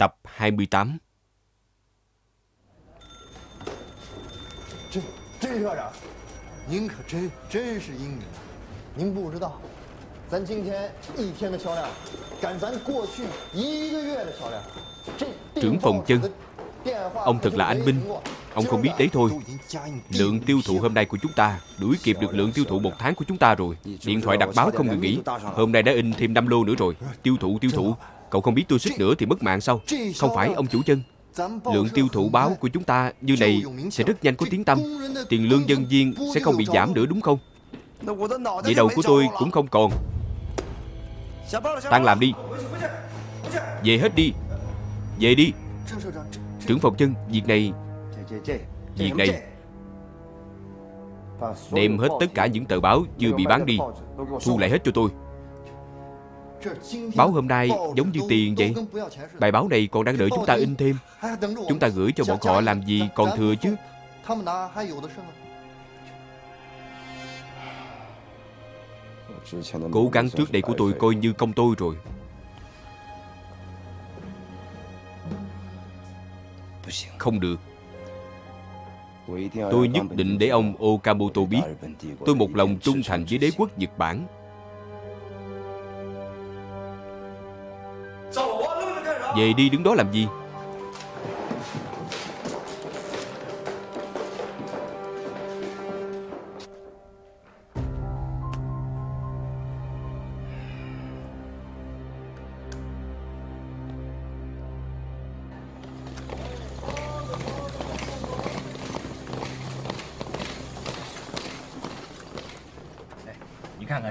tập 28. Trưởng phòng chân. Ông thật là anh minh, Ông không biết đấy thôi. Lượng tiêu thụ hôm nay của chúng ta Đuổi kịp được lượng tiêu thụ một tháng của chúng ta rồi. Điện thoại đặt báo không ngừng nghỉ. Hôm nay đã in thêm 5 lô nữa rồi. Tiêu thụ tiêu thụ. Cậu không biết tôi suýt nữa thì mất mạng sao? Không phải ông chủ chân. Lượng tiêu thụ báo của chúng ta như này Sẽ rất nhanh có tiếng tăm. Tiền lương nhân viên sẽ không bị giảm nữa đúng không? Vậy đầu của tôi cũng không còn. Tan làm đi. Về hết đi. Về đi. Trưởng phòng chân Việc này Việc này Đem hết tất cả những tờ báo chưa bị bán đi. Thu lại hết cho tôi Báo hôm nay giống như tiền vậy. Bài báo này còn đang đợi chúng ta in thêm. Chúng ta gửi cho bọn họ làm gì còn thừa chứ. Cố gắng trước đây của tôi coi như công tôi rồi. Không được. Tôi nhất định để ông Okamoto biết. Tôi một lòng trung thành với đế quốc Nhật Bản. Về đi đứng đó làm gì?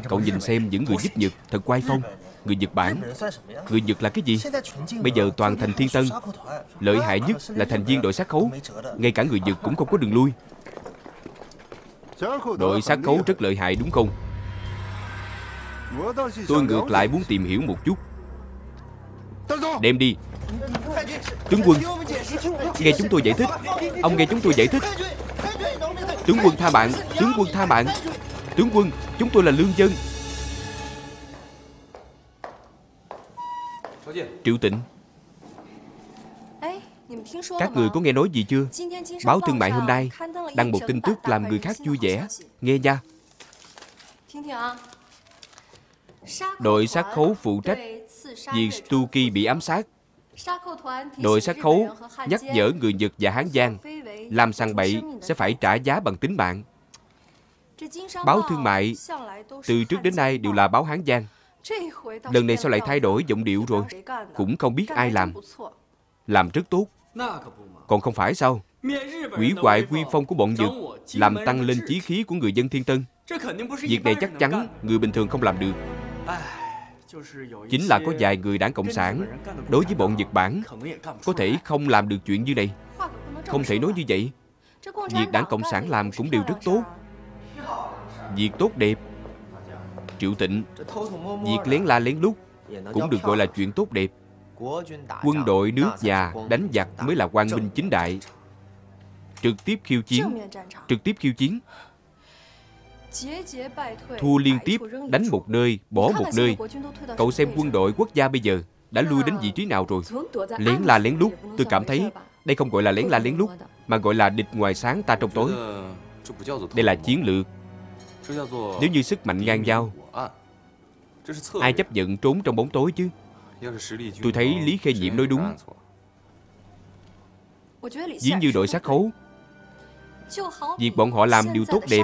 Cậu nhìn xem những người giúp Nhật thật quay phong Người Nhật Bản. Người Nhật là cái gì? Bây giờ toàn thành thiên tân. Lợi hại nhất là thành viên đội sát khấu. Ngay cả người Nhật cũng không có đường lui. Đội sát khấu rất lợi hại, đúng không? Tôi ngược lại muốn tìm hiểu một chút. Đem đi. Tướng quân. Nghe chúng tôi giải thích. Ông nghe chúng tôi giải thích. Tướng quân tha mạng. Tướng quân tha mạng. Tướng quân, Chúng tôi là lương dân. Triệu tịnh. Các người có nghe nói gì chưa? Báo thương mại hôm nay Đăng một tin tức làm người khác vui vẻ. Nghe nha. Đội sát khấu phụ trách Việc Stuki bị ám sát. Đội sát khấu nhắc nhở người Nhật và Hán Giang Làm sằng bậy sẽ phải trả giá bằng tính mạng. Báo thương mại từ trước đến nay đều là báo Hán Giang Lần này sao lại thay đổi giọng điệu rồi? Cũng không biết ai làm. Làm rất tốt. Còn không phải sao? Quỷ hoại quy phong của bọn Nhật Làm tăng lên chí khí của người dân thiên tân. Việc này chắc chắn người bình thường không làm được. Chính là có vài người đảng Cộng sản Đối với bọn Nhật Bản Có thể không làm được chuyện như này. Không thể nói như vậy. Việc đảng Cộng sản làm cũng đều rất tốt. Việc tốt đẹp Triệu tịnh. Việc lén la lén lút Cũng được gọi là chuyện tốt đẹp. Quân đội nước nhà đánh giặc mới là quang minh chính đại. Trực tiếp khiêu chiến Trực tiếp khiêu chiến. Thua liên tiếp Đánh một nơi, bỏ một nơi. Cậu xem quân đội quốc gia bây giờ Đã lui đến vị trí nào rồi? Lén la lén lút Tôi cảm thấy Đây không gọi là lén la lén lút Mà gọi là địch ngoài sáng ta trong tối. Đây là chiến lược. Nếu như sức mạnh ngang nhau Ai chấp nhận trốn trong bóng tối chứ? Tôi thấy Lý Khê Nhiệm nói đúng. Ví như đội sát khấu。Việc bọn họ làm điều tốt đẹp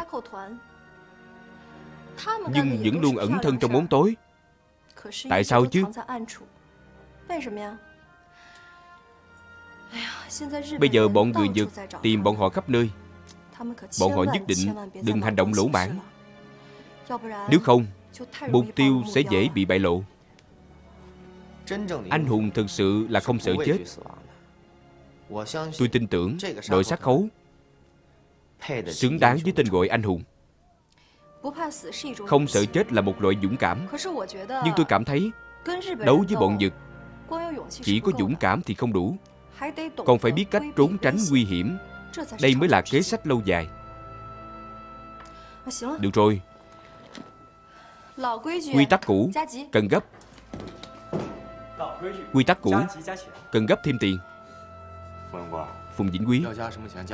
Nhưng vẫn luôn ẩn thân trong bóng tối. Tại sao chứ? Bây giờ bọn người Nhật tìm bọn họ khắp nơi。Bọn họ nhất định đừng hành động lỗ mãn Nếu không Mục tiêu sẽ dễ bị bại lộ. Anh hùng thực sự là không sợ chết. Tôi tin tưởng đội sát khấu Xứng đáng với tên gọi anh hùng. Không sợ chết là một loại dũng cảm. Nhưng tôi cảm thấy Đấu với bọn Nhật Chỉ có dũng cảm thì không đủ. Còn phải biết cách trốn tránh nguy hiểm. Đây mới là kế sách lâu dài. Được rồi Quy tắc cũ Cần gấp. Quy tắc cũ Cần gấp thêm tiền. Phùng Vĩnh Quý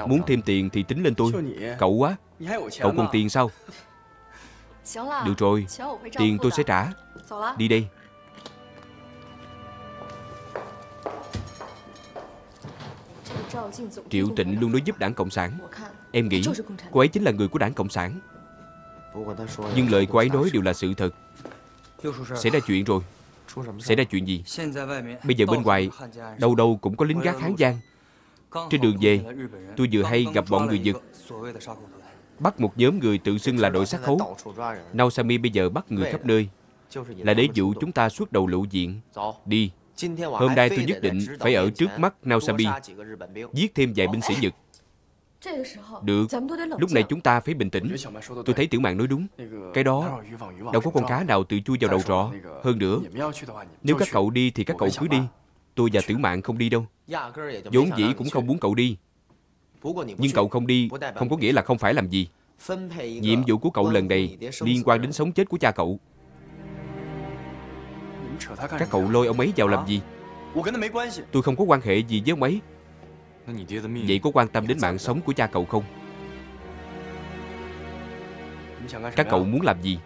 Muốn thêm tiền thì tính lên tôi. Cậu quá. Cậu còn tiền sao? Được rồi. Tiền tôi sẽ trả. Đi đây. Triệu Tịnh luôn nói giúp đảng Cộng sản. Em nghĩ cô ấy chính là người của đảng Cộng sản Nhưng lời cô ấy nói đều là sự thật. Xảy ra chuyện rồi. Xảy ra chuyện gì? Bây giờ bên ngoài Đâu đâu cũng có lính gác Hán Giang. Trên đường về Tôi vừa hay gặp bọn người Nhật. Bắt một nhóm người tự xưng là đội sát khấu Naosami bây giờ bắt người khắp nơi. Là để dụ chúng ta suốt đầu lộ diện. Đi. Hôm nay tôi nhất định phải ở trước mắt Naosami Giết thêm vài binh sĩ Nhật Được Lúc này chúng ta phải bình tĩnh。Tôi thấy tiểu mạng nói đúng。Cái đó Đâu có con cá nào tự chui vào đầu rõ。Hơn nữa Nếu các cậu đi thì các cậu cứ đi。Tôi và tiểu mạng không đi đâu。vốn dĩ cũng không muốn cậu đi。Nhưng cậu không đi Không có nghĩa là không phải làm gì。Nhiệm vụ của cậu lần này Liên quan đến sống chết của cha cậu。Các cậu lôi ông ấy vào làm gì？Tôi không có quan hệ gì với ông ấy Vậy có quan tâm đến mạng sống của cha cậu không? Các cậu muốn làm gì?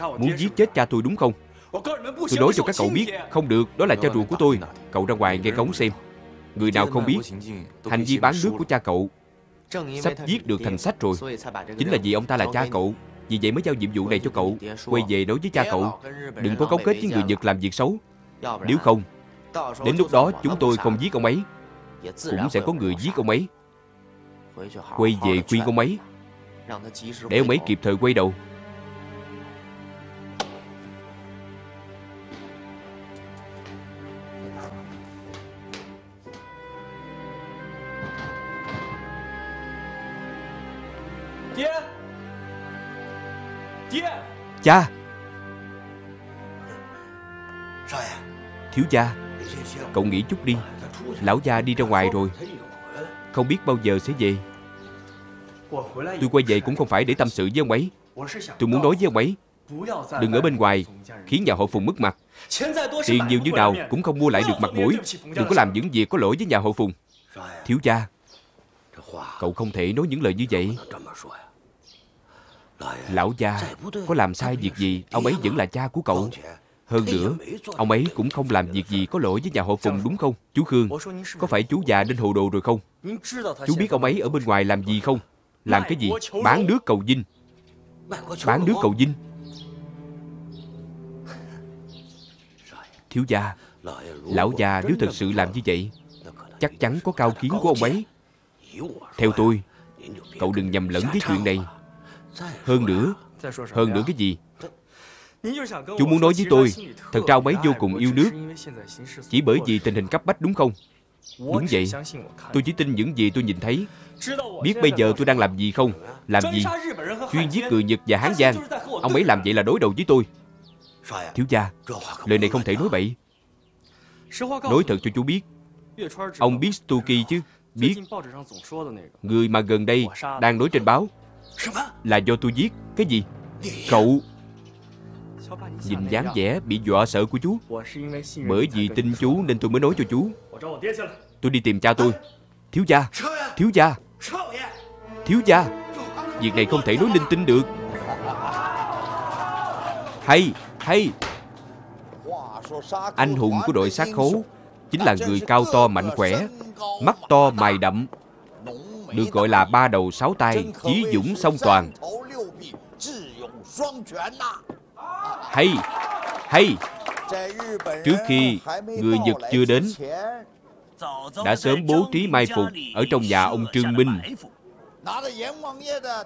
Muốn giết chết cha tôi đúng không? Tôi nói cho các cậu biết Không được, đó là cha ruột của tôi. Cậu ra ngoài nghe cống xem. Người nào không biết Hành vi bán nước của cha cậu Sắp viết được thành sách rồi. Chính là vì ông ta là cha cậu. Vì vậy mới giao nhiệm vụ này cho cậu. Quay về đối với cha cậu Đừng có cấu kết với người Nhật làm việc xấu. Nếu không Đến lúc đó chúng tôi không giết ông ấy. Cũng sẽ có người giết ông ấy. Quay về khuyên ông ấy. Để ông ấy kịp thời quay đầu. Cha. Thiếu gia Cậu nghỉ chút đi Lão gia đi ra ngoài rồi. Không biết bao giờ sẽ về. Tôi quay về cũng không phải để tâm sự với ông ấy. Tôi muốn nói với ông ấy, Đừng ở bên ngoài, Khiến nhà họ Phùng mất mặt. Tiền nhiều như nào cũng không mua lại được mặt mũi. Đừng có làm những việc có lỗi với nhà họ Phùng. Thiếu gia, Cậu không thể nói những lời như vậy. Lão gia, Có làm sai việc gì, Ông ấy vẫn là cha của cậu. Hơn nữa Ông ấy cũng không làm việc gì có lỗi với nhà họ Phùng đúng không? Chú Khương Có phải chú già đến hồ đồ rồi không? Chú biết ông ấy ở bên ngoài làm gì không? Làm cái gì? Bán nước cầu dinh Bán nước cầu dinh Thiếu gia Lão già nếu thật sự làm như vậy Chắc chắn có cao kiến của ông ấy. Theo tôi Cậu đừng nhầm lẫn với chuyện này. hơn nữa Hơn nữa cái gì Chú muốn nói với tôi Thật ra ông ấy vô cùng yêu nước。Chỉ bởi vì tình hình cấp bách đúng không？Đúng vậy Tôi chỉ tin những gì tôi nhìn thấy。Biết bây giờ tôi đang làm gì không Làm gì？Chuyên giết người Nhật và Hán Giang Ông ấy làm vậy là đối đầu với tôi。Thiếu gia Lời này không thể nói bậy。Nói thật cho chú biết Ông biết Stuki chứ Biết Người mà gần đây đang nói trên báo。là do tôi giết Cái gì Cậu Nhìn dáng vẻ bị dọa sợ của chú. Bởi vì tin chú nên tôi mới nói cho chú. Tôi đi tìm cha tôi. Thiếu gia Thiếu gia Thiếu gia. Việc này không thể nói linh tinh được. Hay Hay. Anh hùng của đội sát khố Chính là người cao to mạnh khỏe, Mắt to mày đậm, được gọi là ba đầu sáu tay, chí dũng song toàn hay hay. Trước khi người nhật chưa đến, đã sớm bố trí mai phục ở trong nhà ông trương minh.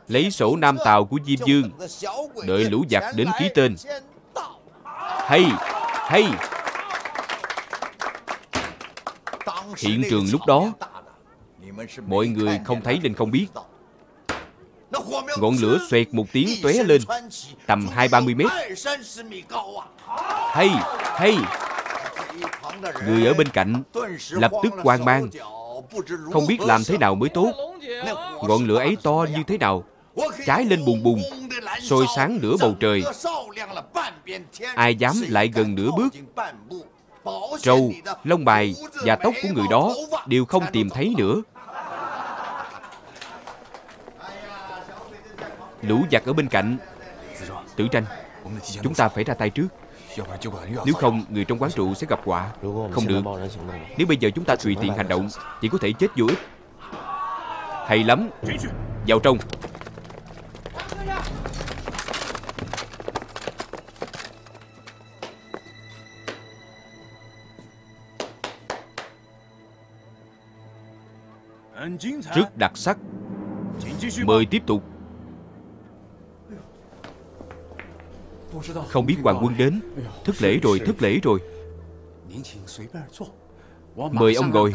Lấy sổ nam tàu của diêm dương, đợi lũ giặc đến ký tên. Hay hay. Hiện trường lúc đó, Mọi người không thấy nên không biết. Ngọn lửa xoẹt một tiếng tóe lên Tầm hai ba mươi mét. Hay, hay. Người ở bên cạnh Lập tức hoang mang. Không biết làm thế nào mới tốt. Ngọn lửa ấy to như thế nào? Cháy lên bùng bùng sôi sáng nửa bầu trời. Ai dám lại gần nửa bước? Trâu, lông bài và tóc của người đó đều không tìm thấy nữa. Lũ giặc ở bên cạnh. Tử tranh, Chúng ta phải ra tay trước. Nếu không, người trong quán trụ sẽ gặp quả. Không được. Nếu bây giờ chúng ta tùy tiện hành động, Chỉ có thể chết vô ích. Hay lắm. Vào trong. Rất đặc sắc, Mời tiếp tục. Không biết hoàng quân đến. Thức lễ rồi, thức lễ rồi. Mời ông ngồi.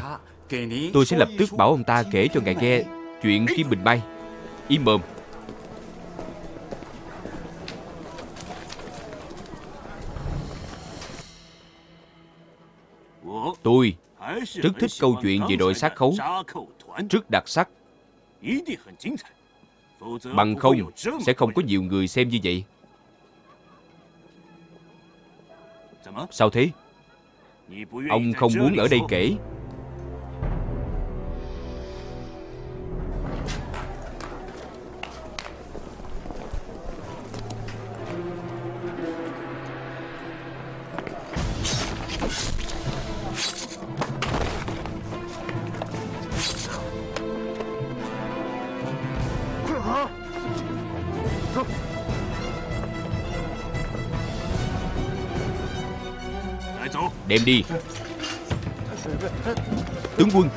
Tôi sẽ lập tức bảo ông ta kể cho ngài nghe Chuyện Kim Bình Bay. Im mồm. Tôi rất thích câu chuyện về đội sát khấu. Rất đặc sắc. Bằng không Sẽ không có nhiều người xem như vậy. Sao thế? Ông không muốn ở đây kể. Đem đi. Tướng quân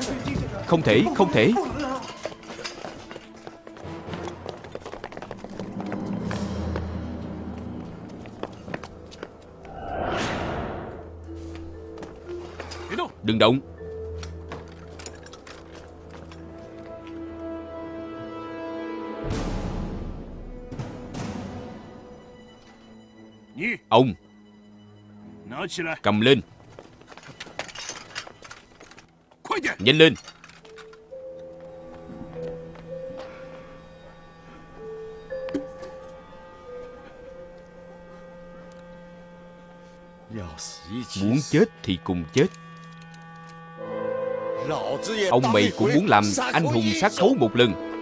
Không thể, không thể. Đừng động. Ông. Cầm lên Nhanh lên. Muốn chết thì cùng chết. Ông mày cũng muốn làm anh hùng sát khấu một lần.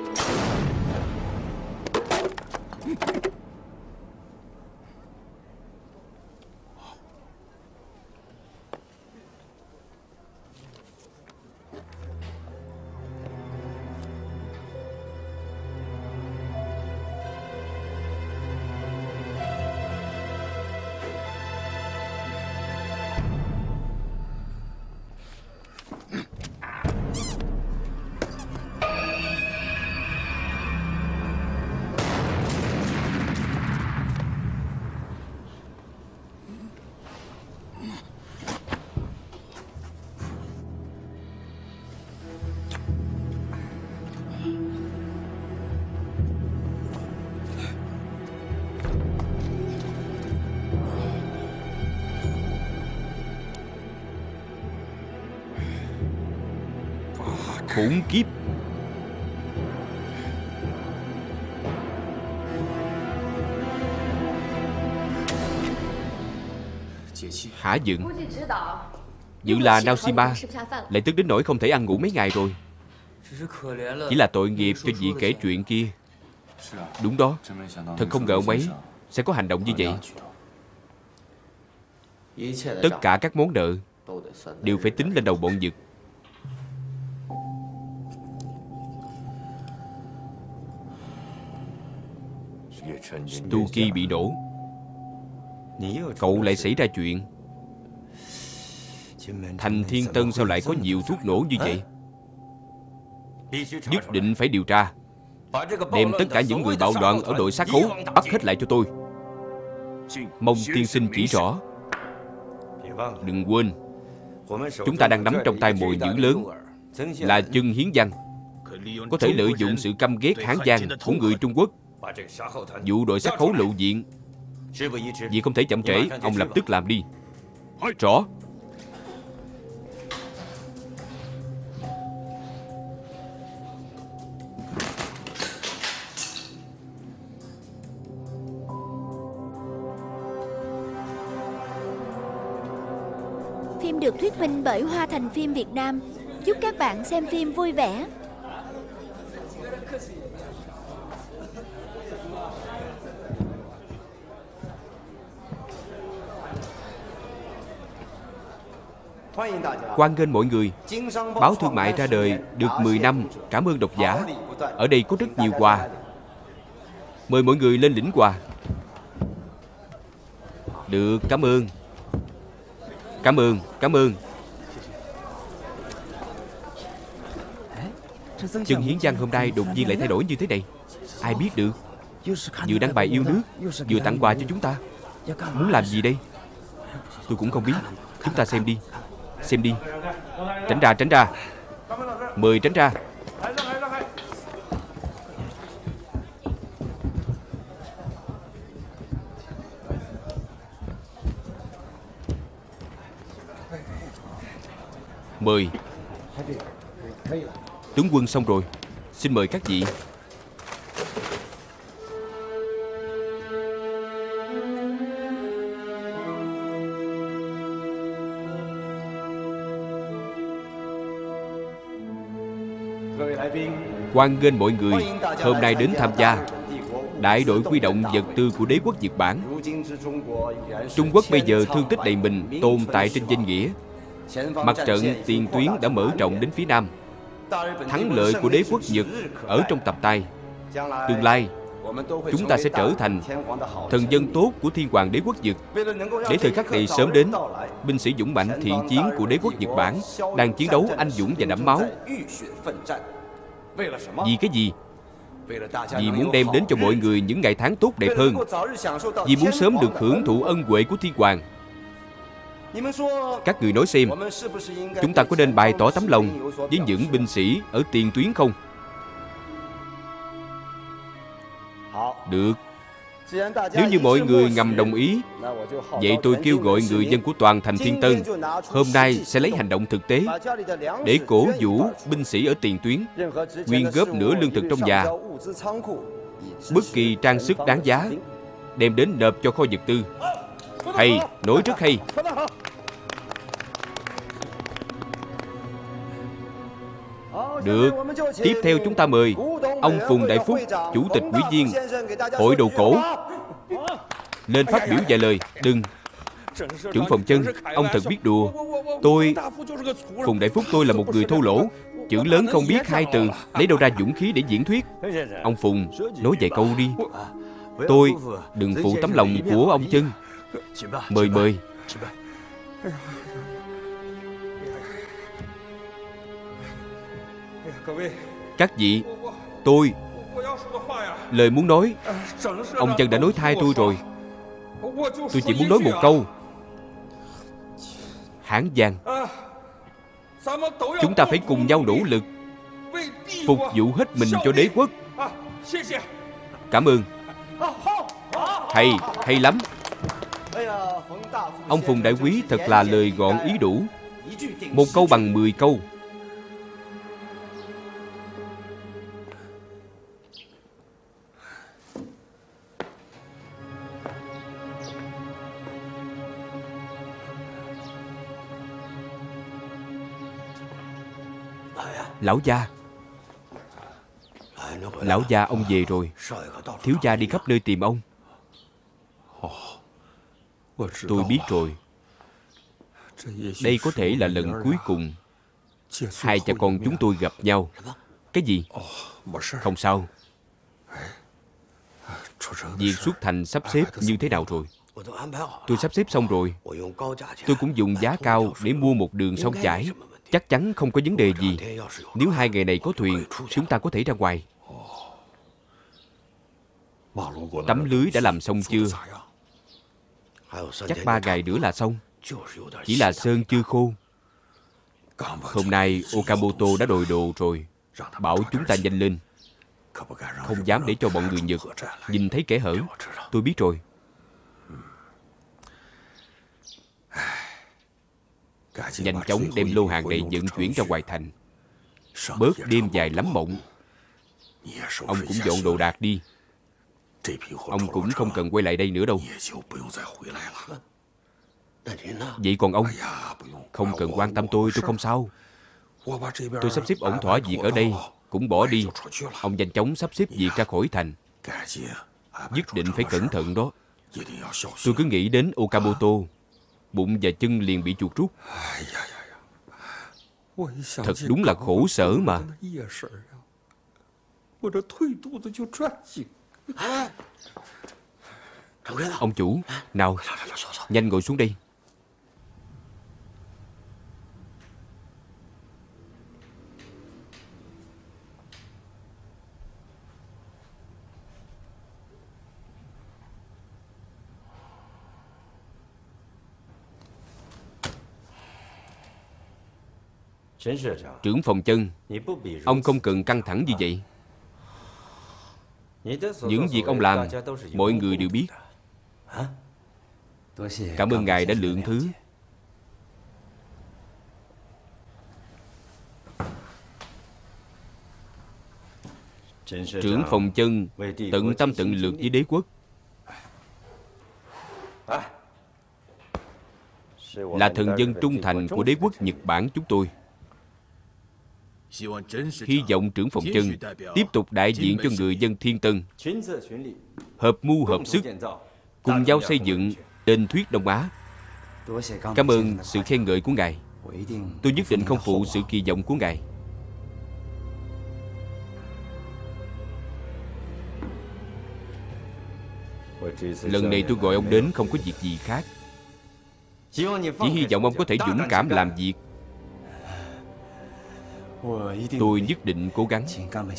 Khủng khiếp. Hả dựng Dự là Naoshima. Lại tức đến nỗi không thể ăn ngủ mấy ngày rồi. Chỉ là tội nghiệp cho vị kể chuyện kia. Đúng đó. Thật không ngờ ông ấy Sẽ có hành động như vậy. Tất cả các món nợ Đều phải tính lên đầu bọn giật Stuki bị đổ, Cậu lại xảy ra chuyện. Thành Thiên Tân sao lại có nhiều thuốc nổ như vậy? Nhất định phải điều tra. Đem tất cả những người bạo loạn ở đội sát khấu Bắt hết lại cho tôi. Mong tiên sinh chỉ rõ. Đừng quên Chúng ta đang nắm trong tay mồi dữ lớn Là chân hiến văn Có thể lợi dụng sự căm ghét hán giang của người Trung Quốc. Vụ đội sát khấu lộ diện。Vì không thể chậm trễ Ông lập tức làm đi. Rõ. Được thuyết minh bởi Hoa Thành Phim Việt Nam. Chúc các bạn xem phim vui vẻ. Quan nghênh mọi người. Báo thương mại ra đời được 10 năm. Cảm ơn độc giả. Ở đây có rất nhiều quà. Mời mọi người lên lĩnh quà. Được, cảm ơn. Cảm ơn, cảm ơn. Chân hiến văn hôm nay đột nhiên lại thay đổi như thế này. Ai biết được? Vừa đăng bài yêu nước Vừa tặng quà cho chúng ta. Muốn làm gì đây? Tôi cũng không biết. Chúng ta xem đi Xem đi. Tránh ra, tránh ra. Mời tránh ra. Mời Tướng quân xong rồi. Xin mời các vị. Quan nghênh mọi người. Hôm nay đến tham gia. Đại đội quy động vật tư của đế quốc Nhật Bản. Trung Quốc bây giờ thương tích đầy mình Tồn tại trên danh nghĩa. Mặt trận tiền tuyến đã mở rộng đến phía Nam. Thắng lợi của đế quốc Nhật Ở trong tập tay. Tương lai Chúng ta sẽ trở thành Thần dân tốt của thiên hoàng đế quốc Nhật. Để thời khắc này sớm đến Binh sĩ dũng mạnh thiện chiến của đế quốc Nhật Bản Đang chiến đấu anh dũng và đẫm máu Vì cái gì? Vì muốn đem đến cho mọi người những ngày tháng tốt đẹp hơn. Vì muốn sớm được hưởng thụ ân huệ của thiên hoàng. Các người nói xem Chúng ta có nên bày tỏ tấm lòng Với những binh sĩ ở tiền tuyến không? Được nếu như mọi người ngầm đồng ý Vậy tôi kêu gọi người dân của toàn thành Thiên Tân Hôm nay sẽ lấy hành động thực tế Để cổ vũ binh sĩ ở tiền tuyến Quyên góp nửa lương thực trong nhà. Bất kỳ trang sức đáng giá Đem đến nộp cho kho vật tư. Hay, nói rất hay. Được. Tiếp theo chúng ta mời Ông Phùng Đại Phúc, Chủ tịch Quỹ viên Hội đồ cổ. Lên phát biểu vài lời. Đừng. Trưởng phòng chân, Ông thật biết đùa. Tôi, Phùng Đại Phúc, tôi là một người thô lỗ. Chữ lớn không biết hai từ. Lấy đâu ra dũng khí để diễn thuyết? Ông Phùng, Nói vài câu đi. Tôi, Đừng phụ tấm lòng của ông chân. Mời mời. Các vị Tôi Lời muốn nói Ông chân đã nói thay tôi rồi. Tôi chỉ muốn nói một câu. Hãng vàng Chúng ta phải cùng nhau nỗ lực Phục vụ hết mình cho đế quốc. Cảm ơn. Hay, hay lắm. Ông Phùng Đại Quý thật là lời gọn ý đủ. Một câu bằng mười câu. Lão gia. Lão gia ông về rồi. Thiếu gia đi khắp nơi tìm ông. Tôi biết rồi. Đây có thể là lần cuối cùng Hai cha con chúng tôi gặp nhau. Cái gì? Không sao. Việc xuất thành sắp xếp như thế nào rồi? Tôi sắp xếp xong rồi. Tôi cũng dùng giá cao để mua một đường sông chảy Chắc chắn không có vấn đề gì. Nếu hai ngày này có thuyền, Chúng ta có thể ra ngoài. Tấm lưới đã làm xong chưa? Chắc ba ngày nữa là xong. Chỉ là sơn chưa khô. Hôm nay Okamoto đã đội đồ rồi. Bảo chúng ta nhanh lên. Không dám để cho bọn người Nhật Nhìn thấy kẻ hở. Tôi biết rồi. Nhanh chóng đem lô hàng này vận chuyển ra ngoài thành. Bớt đêm dài lắm mộng. Ông cũng dọn đồ đạc đi. Ông cũng không cần quay lại đây nữa đâu. Vậy còn ông? Không cần quan tâm tôi, tôi không sao. Tôi sắp xếp ổn thỏa việc ở đây Cũng bỏ đi. Ông nhanh chóng sắp xếp việc ra khỏi thành. Nhất định phải cẩn thận đó. Tôi cứ nghĩ đến Okamoto Bụng và chân liền bị chuột rút. Thật đúng là khổ sở mà. Ông chủ Nào Nhanh ngồi xuống đây Trưởng phòng chân. Ông không cần căng thẳng như vậy. Những việc ông làm Mọi người đều biết. Cảm ơn ngài đã lượng thứ. Trưởng phòng chân Tận tâm tận lực với đế quốc. Là thần dân trung thành của đế quốc Nhật Bản chúng tôi Hy vọng trưởng phòng chân tiếp tục đại diện cho người dân Thiên Tân. Hợp mưu hợp sức Cùng nhau xây dựng tên thuyết Đông Á. Cảm ơn sự khen ngợi của Ngài. Tôi nhất định không phụ sự kỳ vọng của Ngài. Lần này tôi gọi ông đến không có việc gì khác. Chỉ hy vọng ông có thể dũng cảm làm việc Tôi nhất định cố gắng.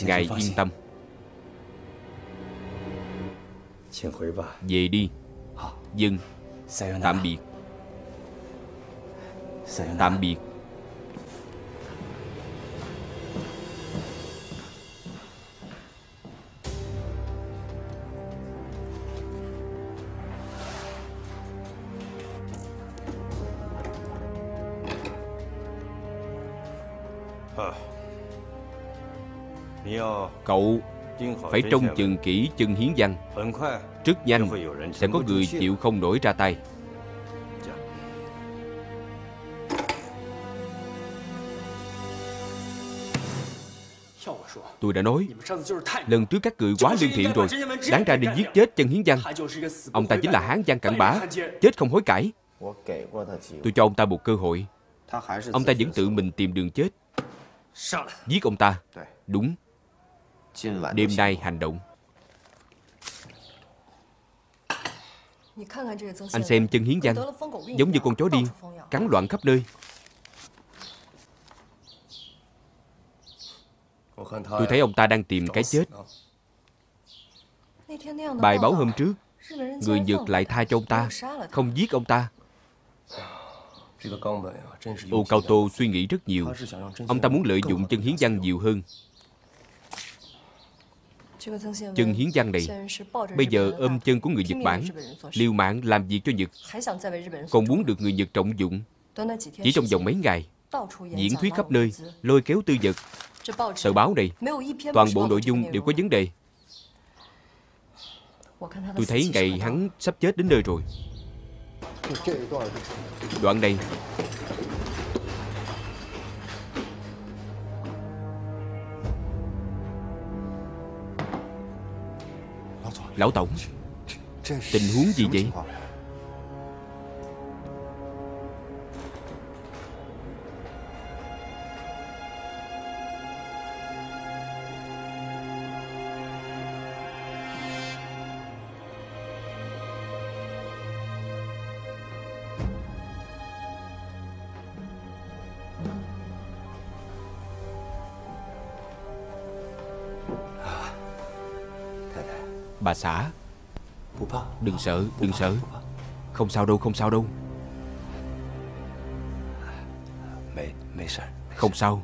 Ngài yên tâm. Về đi. Dân, Tạm biệt. Tạm biệt. Cậu phải trông chừng kỹ chân hiến văn. Rất nhanh sẽ có người chịu không nổi ra tay. Tôi đã nói Lần trước các người quá lương thiện rồi Đáng ra đi giết chết chân hiến văn. Ông ta chính là hán văn cặn bã Chết không hối cải. Tôi cho ông ta một cơ hội. Ông ta vẫn tự mình tìm đường chết. Giết ông ta. Đúng Đêm nay hành động Anh xem chân hiến văn Giống như con chó điên Cắn loạn khắp nơi. Tôi thấy ông ta đang tìm cái chết. Bài báo hôm trước Người Nhật lại tha cho ông ta Không giết ông ta. Ô Cao Tô suy nghĩ rất nhiều. Ông ta muốn lợi dụng chân hiến văn nhiều hơn Chân hiến văn này Bây giờ ôm chân của người Nhật Bản Liều mạng làm việc cho Nhật。Còn muốn được người Nhật trọng dụng。Chỉ trong vòng mấy ngày Diễn thuyết khắp nơi Lôi kéo tư vật Tờ báo này Toàn bộ nội dung đều có vấn đề。Tôi thấy ngày hắn sắp chết đến nơi rồi。Đoạn này Lão Tổng Tình huống gì vậy? Bà xã. Đừng sợ, đừng sợ. Không sao đâu, không sao đâu. Không sao.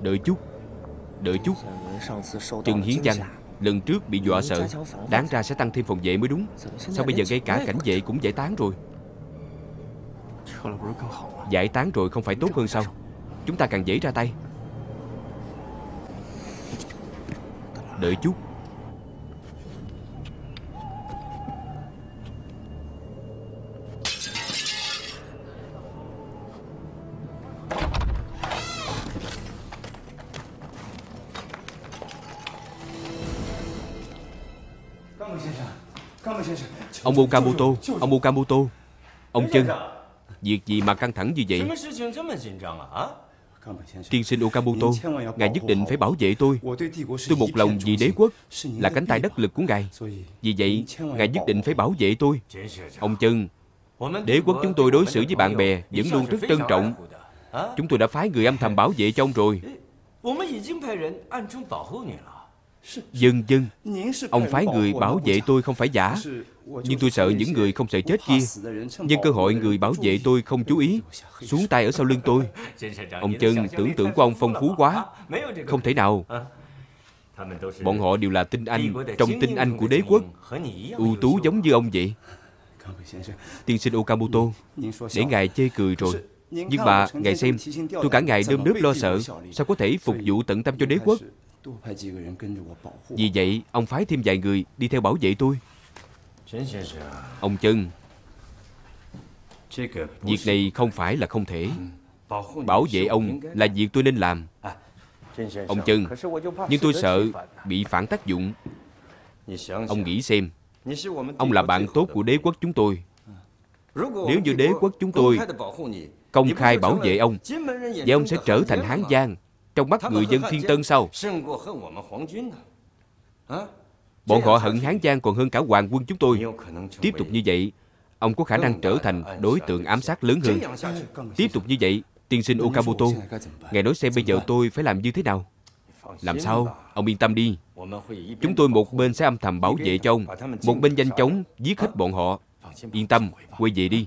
Đợi chút Đợi chút. Trừng Hiến Chanh. Lần trước bị dọa sợ Đáng ra sẽ tăng thêm phòng vệ mới đúng. Sao bây giờ ngay cả cảnh vệ cũng giải tán rồi? Giải tán rồi không phải tốt hơn sao? Chúng ta càng dễ ra tay. Đợi chút Ông Okamoto Ông Okamoto Ông chân Việc gì mà căng thẳng như vậy? Tiên sinh Okamoto Ngài nhất định phải bảo vệ tôi. Tôi một lòng vì đế quốc Là cánh tay đắc lực của ngài. Vì vậy Ngài nhất định phải bảo vệ tôi. Ông chân Đế quốc chúng tôi đối xử với bạn bè Vẫn luôn rất trân trọng. Chúng tôi đã phái người âm thầm bảo vệ cho ông rồi Dân dân. Ông phái người bảo vệ tôi không phải giả. Nhưng tôi sợ những người không sợ chết kia. Nhân cơ hội người bảo vệ tôi không chú ý. Xuống tay ở sau lưng tôi. Ông chân tưởng tượng của ông phong phú quá. Không thể nào. Bọn họ đều là tinh anh Trong tinh anh của đế quốc. Ưu tú giống như ông vậy. Tiên sinh Okamoto Để ngài chê cười rồi. Nhưng mà ngài xem Tôi cả ngày đơm đớp lo sợ. Sao có thể phục vụ tận tâm cho đế quốc Vì vậy ông phái thêm vài người Đi theo bảo vệ tôi. Ông Chân Việc này không phải là không thể. Bảo vệ ông là việc tôi nên làm. Ông Chân Nhưng tôi sợ bị phản tác dụng. Ông nghĩ xem Ông là bạn tốt của đế quốc chúng tôi. Nếu như đế quốc chúng tôi Công khai bảo vệ ông Vậy ông sẽ trở thành Hán Giang Trong mắt người dân Thiên Tân sao Bọn họ hận Hán Giang còn hơn cả hoàng quân chúng tôi。Tiếp tục như vậy Ông có khả năng trở thành đối tượng ám sát lớn hơn。Tiếp tục như vậy Tiên sinh Okamoto Ngài nói xem bây giờ tôi phải làm như thế nào？Làm sao Ông yên tâm đi。Chúng tôi một bên sẽ âm thầm bảo vệ cho ông Một bên nhanh chóng giết hết bọn họ。Yên tâm Quay về đi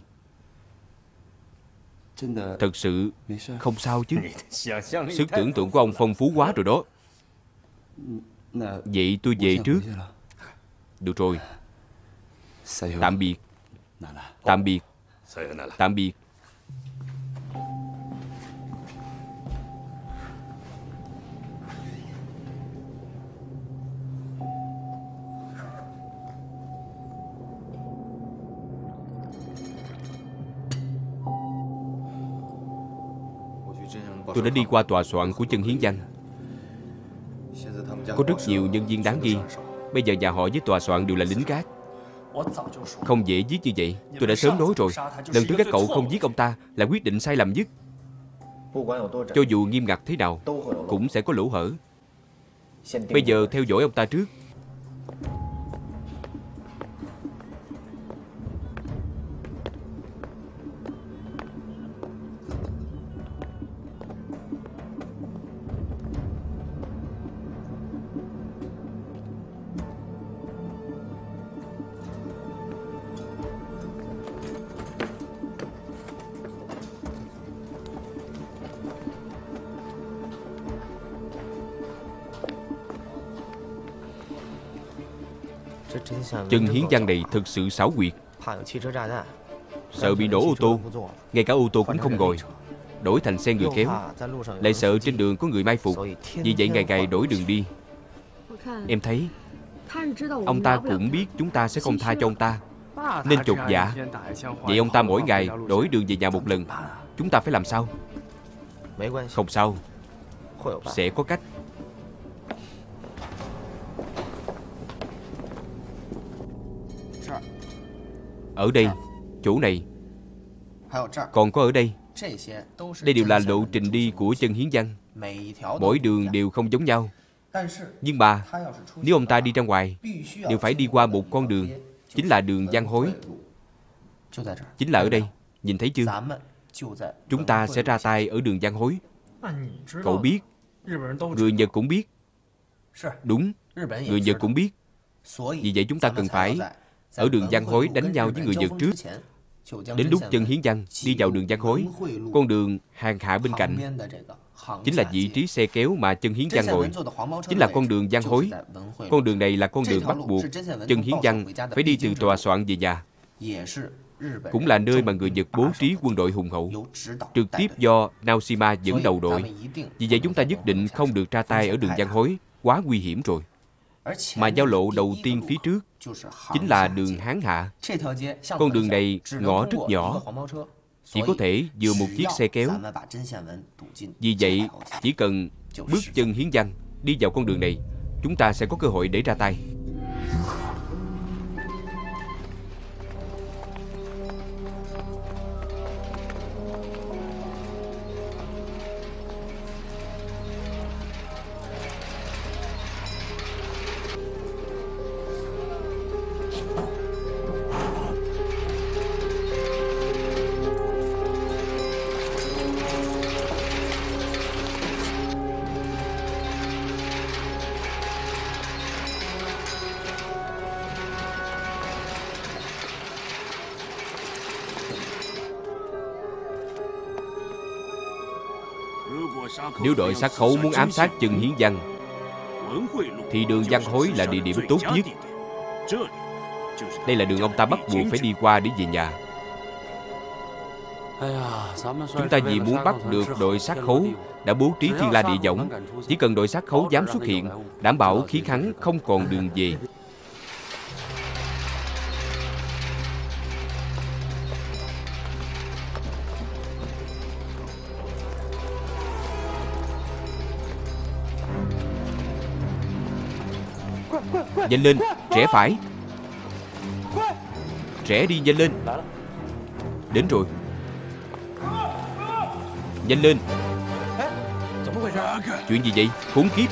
Thật sự không sao chứ. Sức tưởng tượng của ông phong phú quá rồi đó. Vậy tôi về trước. Được rồi. Tạm biệt. Tạm biệt. Tạm biệt Tôi đã đi qua tòa soạn của chân hiến văn Có rất nhiều nhân viên đáng ghi Bây giờ nhà họ với tòa soạn đều là lính cát Không dễ giết như vậy. Tôi đã sớm nói rồi. Lần trước các cậu không giết ông ta Là quyết định sai lầm nhất. Cho dù nghiêm ngặt thế nào, Cũng sẽ có lỗ hở. Bây giờ theo dõi ông ta trước. Chân hiến giang này thực sự xảo quyệt. Sợ bị đổ ô tô. Ngay cả ô tô cũng không ngồi. Đổi thành xe người kéo. Lại sợ trên đường có người mai phục. Vì vậy ngày ngày đổi đường đi. Em thấy, Ông ta cũng biết chúng ta sẽ không tha cho ông ta. Nên chột dạ. Vậy ông ta mỗi ngày đổi đường về nhà một lần. Chúng ta phải làm sao? Không sao. Sẽ có cách. Ở đây, Chỗ này. Còn có ở đây. Đây đều là lộ trình đi của chân hiến văn. Mỗi đường đều không giống nhau. Nhưng mà, Nếu ông ta đi ra ngoài, Đều phải đi qua một con đường. Chính là đường văn Hối. Chính là ở đây. Nhìn thấy chưa? Chúng ta sẽ ra tay ở đường văn Hối. Cậu biết. Người Nhật cũng biết. Đúng. Người Nhật cũng biết. Vì vậy chúng ta cần phải ở đường Giang Hối đánh nhau với người Nhật trước. Đến lúc chân hiến văn đi vào đường Giang Hối Con đường hàng hạ bên cạnh Chính là vị trí xe kéo mà chân hiến văn ngồi. Chính là con đường Giang Hối. Con đường này là con đường bắt buộc Chân hiến văn phải đi từ tòa soạn về nhà. Cũng là nơi mà người Nhật bố trí quân đội hùng hậu, trực tiếp do Naoshima dẫn đầu đội. Vì vậy chúng ta nhất định không được ra tay ở đường Giang Hối, quá nguy hiểm rồi. Mà giao lộ đầu tiên phía trước chính là đường Hán Hạ. Con đường này ngõ rất nhỏ, chỉ có thể dựa một chiếc xe kéo. Vì vậy, chỉ cần bước chân hiến văn đi vào con đường này, chúng ta sẽ có cơ hội để ra tay. Nếu đội sát khấu muốn ám sát Trần Hiến Văn, Thì đường Văn Hối là địa điểm tốt nhất. Đây là đường ông ta bắt buộc phải đi qua để về nhà. Chúng ta vì muốn bắt được đội sát khấu Đã bố trí thiên la địa võng. Chỉ cần đội sát khấu dám xuất hiện, Đảm bảo khí khắn không còn đường về. Nhanh lên, rẽ phải. Rẽ đi nhanh lên. Đến rồi. Nhanh lên. Chuyện gì vậy? Khốn kiếp.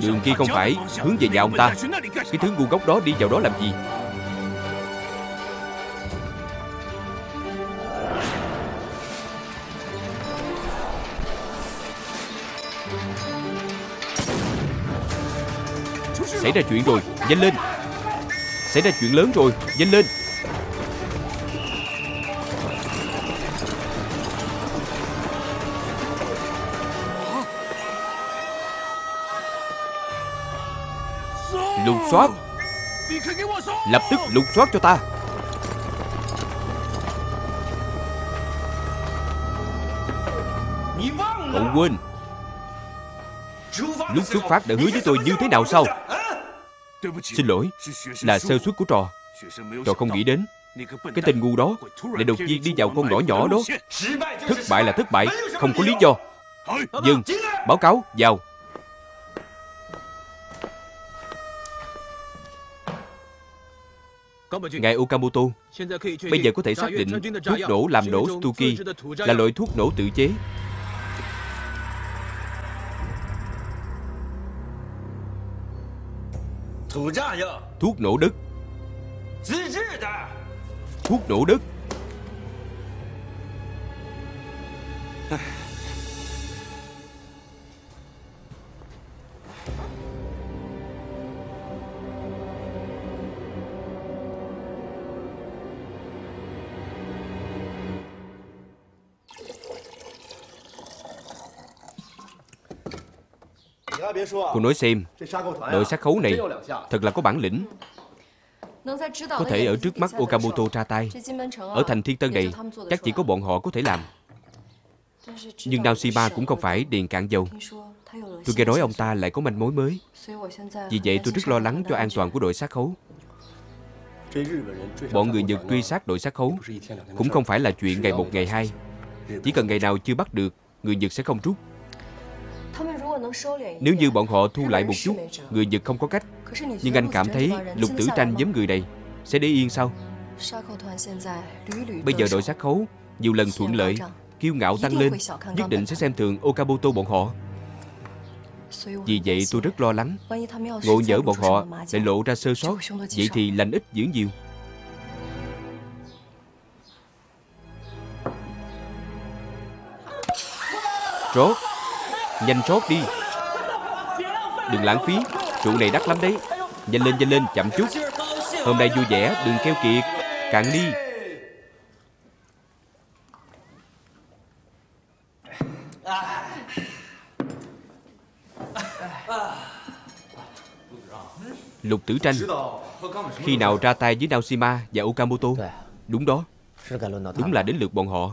Đường kia không phải hướng về nhà ông ta. Cái thứ ngu gốc đó đi vào đó làm gì? Xảy ra chuyện rồi, nhanh lên. Xảy ra chuyện lớn rồi, nhanh lên. Lục soát. Lập tức lục soát cho ta. Cậu quên. Lúc xuất phát đã hứa với tôi như thế nào sao Xin lỗi Là sơ suất của trò Trò không nghĩ đến Cái tên ngu đó Lại đột nhiên đi vào con ngõ nhỏ đó Thất bại là thất bại Không có lý do Dừng Báo cáo Vào Ngài Okamoto Bây giờ có thể xác định Thuốc nổ làm nổ Stuki Là loại thuốc nổ tự chế Thuốc nổ đất Thuốc nổ đất Cô nói xem Đội sát khấu này Thật là có bản lĩnh。Có thể ở trước mắt Okamoto ra tay Ở thành Thiên Tân này Chắc chỉ có bọn họ có thể làm。Nhưng Naoshima cũng không phải điền cạn dầu。Tôi nghe nói ông ta lại có manh mối mới。Vì vậy tôi rất lo lắng cho an toàn của đội sát khấu。Bọn người Nhật truy sát đội sát khấu Cũng không phải là chuyện ngày một ngày hai Chỉ cần ngày nào chưa bắt được Người Nhật sẽ không rút nếu như bọn họ thu lại một chút Người Nhật không có cách. Nhưng anh cảm thấy lục tử tranh giống người này Sẽ để yên sao? Bây giờ đội sát khấu Nhiều lần thuận lợi Kiêu ngạo tăng lên Nhất định sẽ xem thường Okamoto bọn họ. Vì vậy tôi rất lo lắng. Ngộ nhỡ bọn họ lại lộ ra sơ sót Vậy thì lành ít dữ nhiều. Rốt Nhanh rót đi. Đừng lãng phí Rượu này đắt lắm đấy. Nhanh lên nhanh lên chậm chút. Hôm nay vui vẻ đừng keo kiệt. Cạn đi. Lục tử tranh. Khi nào ra tay với Naoshima và Okamoto? Đúng đó. Đúng là đến lượt bọn họ.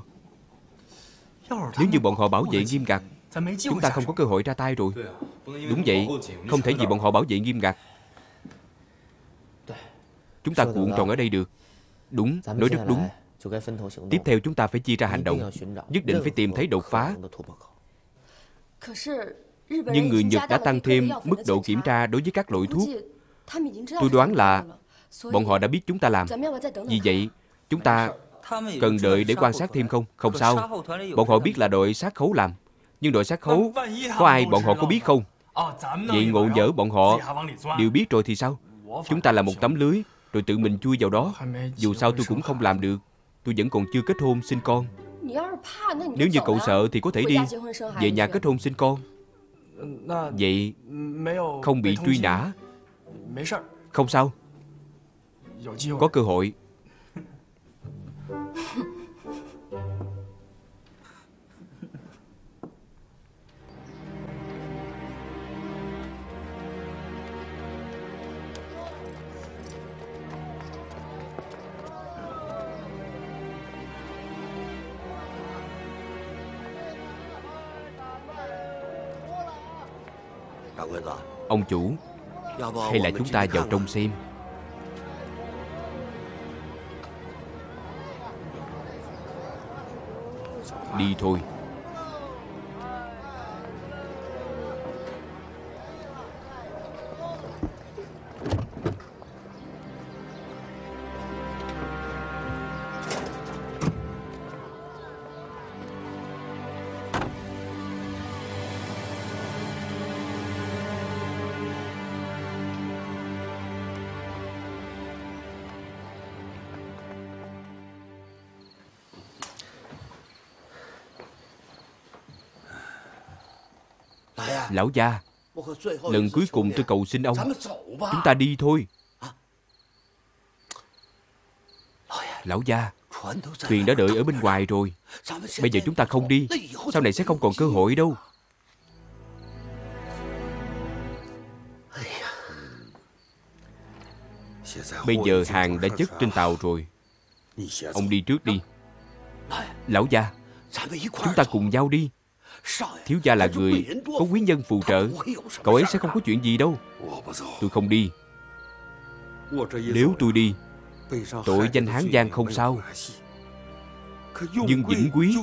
Nếu như bọn họ bảo vệ nghiêm ngặt Chúng ta không có cơ hội ra tay rồi. Đúng vậy Không thể vì bọn họ bảo vệ nghiêm ngặt. Chúng ta cuộn tròn ở đây được. Đúng, nói rất đúng. Tiếp theo chúng ta phải chia ra hành động. Nhất định phải tìm thấy đột phá. Nhưng người Nhật đã tăng thêm mức độ kiểm tra đối với các loại thuốc. Tôi đoán là bọn họ đã biết chúng ta làm. Vì vậy, chúng ta cần đợi để quan sát thêm không? Không sao. Bọn họ biết là đội sát khấu làm Nhưng đội sát khấu Có ai bọn họ có biết không? Vậy ngộ nhỡ bọn họ đều biết rồi thì sao? Chúng ta là một tấm lưới Rồi tự mình chui vào đó. Dù sao tôi cũng không làm được. Tôi vẫn còn chưa kết hôn sinh con. Nếu như cậu sợ thì có thể đi. Về nhà kết hôn sinh con. Vậy không bị truy nã. Không sao. Có cơ hội Ông chủ. Hay là chúng ta vào trong xem. Đi thôi. Lão gia, Lần cuối cùng tôi cầu xin ông. Chúng ta đi thôi. Lão gia, Thuyền đã đợi ở bên ngoài rồi. Bây giờ chúng ta không đi. Sau này sẽ không còn cơ hội đâu. Bây giờ hàng đã chất trên tàu rồi. Ông đi trước đi. Lão gia, Chúng ta cùng nhau đi. Thiếu gia là người có quý nhân phù trợ. Cậu ấy sẽ không có chuyện gì đâu. Tôi không đi. Nếu tôi đi Tội danh Hán Giang không sao. Nhưng vĩnh quý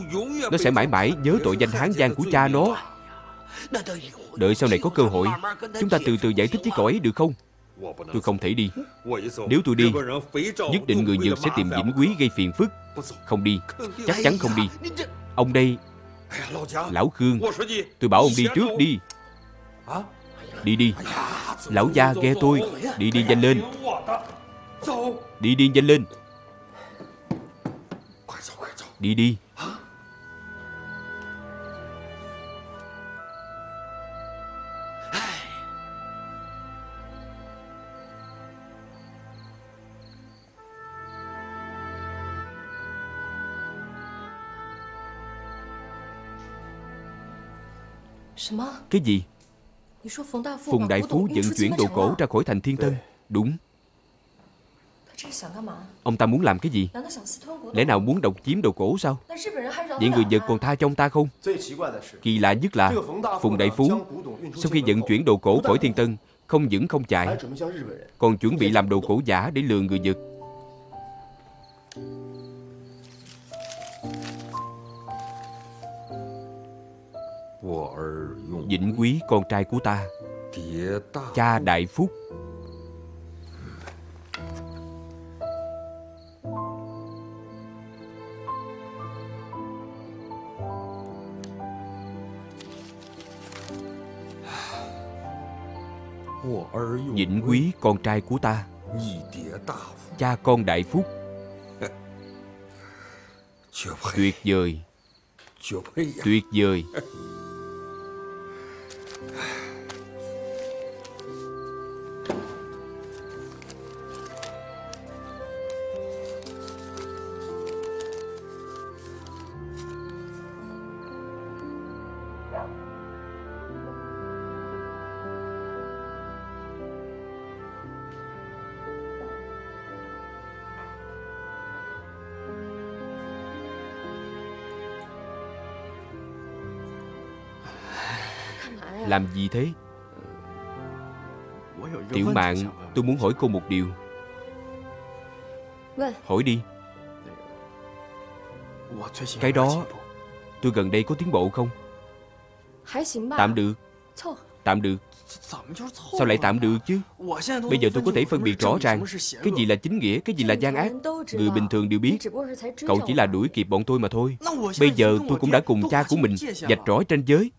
Nó sẽ mãi mãi nhớ tội danh Hán Giang của cha nó. Đợi sau này có cơ hội Chúng ta từ từ giải thích với cậu ấy được không? Tôi không thể đi. Nếu tôi đi Nhất định người Nhật sẽ tìm Vĩnh Quý gây phiền phức. Không đi Chắc chắn không đi. Ông đây Lão Khương Tôi bảo ông đi trước đi. Đi đi. Lão gia nghe tôi. Đi đi nhanh lên. Đi đi nhanh lên. Đi đi Cái gì? Phùng Đại Phú vận chuyển đồ cổ ra khỏi thành Thiên Tân. Đúng. Ông ta muốn làm cái gì? Lẽ nào muốn độc chiếm đồ cổ sao? Vậy người Nhật còn tha cho ông ta không? Kỳ lạ nhất là Phùng Đại Phú Sau khi vận chuyển đồ cổ khỏi Thiên Tân Không những không chạy Còn chuẩn bị làm đồ cổ giả để lừa người Nhật Vĩnh quý con trai của ta. Cha Đại Phúc. Vĩnh quý con trai của ta. Cha con Đại Phúc. Tuyệt vời. Tuyệt vời. Làm gì thế? Tiểu mạng tôi muốn hỏi cô một điều. Hỏi đi. Cái đó Tôi gần đây có tiến bộ không? Tạm được. Tạm được. Sao lại tạm được chứ? Bây giờ tôi có thể phân biệt rõ ràng. Cái gì là chính nghĩa Cái gì là gian ác? Người bình thường đều biết. Cậu chỉ là đuổi kịp bọn tôi mà thôi. Bây giờ tôi cũng đã cùng cha của mình Dạch rõ ranh giới